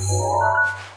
mais.